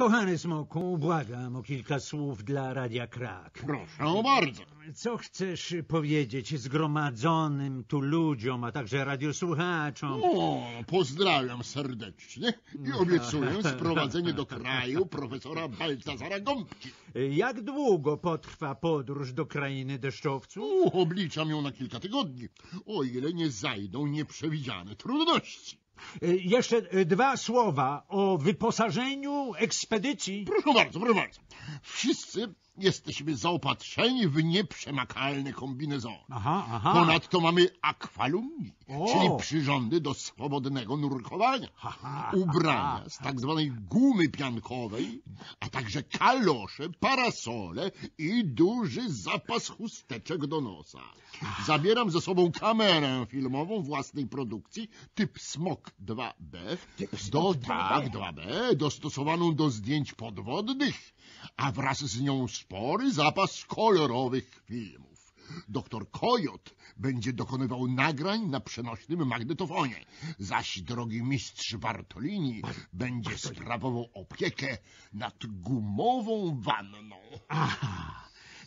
Kochany Smoku, błagam o kilka słów dla Radia Krak. Proszę bardzo. Co chcesz powiedzieć zgromadzonym tu ludziom, a także radiosłuchaczom? O, pozdrawiam serdecznie i obiecuję sprowadzenie do kraju profesora Baltazara Gąbki. Jak długo potrwa podróż do krainy deszczowców? Obliczam ją na kilka tygodni, o ile nie zajdą nieprzewidziane trudności. Y, Jeszcze y, dwa słowa o wyposażeniu ekspedycji. Proszę bardzo, proszę bardzo. Wszyscy jesteśmy zaopatrzeni w nieprzemakalne kombinezony. Aha, aha. Ponadto mamy akwalungi, O! czyli przyrządy do swobodnego nurkowania. Aha. Ubrania z tak zwanej gumy piankowej, a także kalosze, parasole i duży zapas chusteczek do nosa. Zabieram ze sobą kamerę filmową własnej produkcji typ Smok 2B, do, tak, 2B, dostosowaną do zdjęć podwodnych, a wraz z nią spory zapas kolorowych filmów. Doktor Kojot będzie dokonywał nagrań na przenośnym magnetofonie, zaś drogi mistrz Bartolini będzie sprawował opiekę nad gumową wanną. Aha.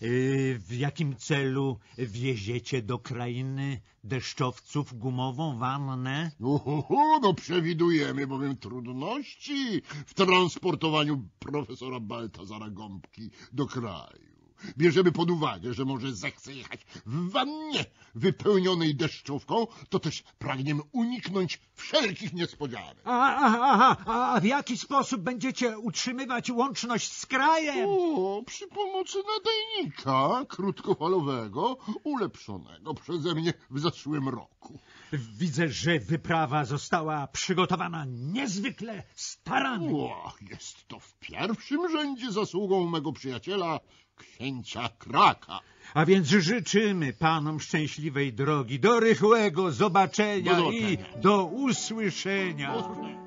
Y, W jakim celu wieziecie do krainy deszczowców gumową wannę? Uhuhu, no przewidujemy bowiem trudności w transportowaniu profesora Baltazara Gąbki do kraju. Bierzemy pod uwagę, że może zechce jechać w wannie wypełnionej deszczówką, to też pragniemy uniknąć wszelkich niespodzianek. A, a, a, a w jaki sposób będziecie utrzymywać łączność z krajem? O, przy pomocy nadajnika krótkofalowego, ulepszonego przeze mnie w zeszłym roku. Widzę, że wyprawa została przygotowana niezwykle starannie. O, jest to w pierwszym rzędzie zasługą mego przyjaciela, księcia Kraka. A więc życzymy panom szczęśliwej drogi, do rychłego zobaczenia, Do i do usłyszenia. Do usłyszenia.